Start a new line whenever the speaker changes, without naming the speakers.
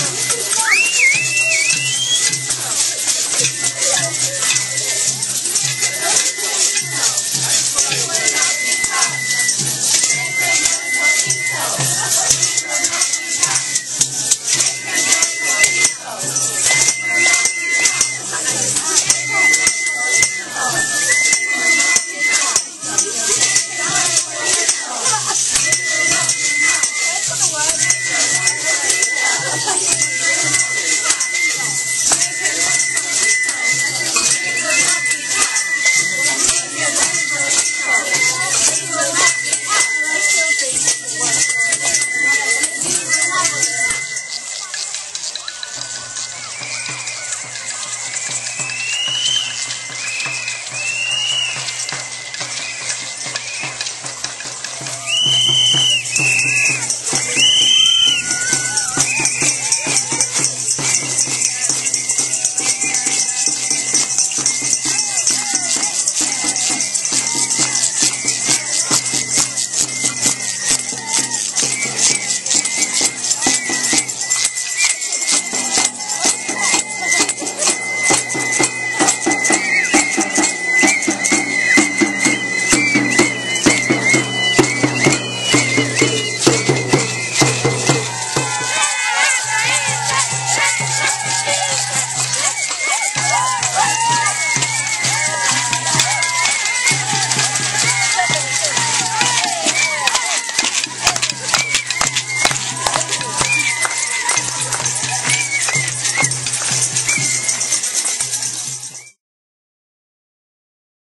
you.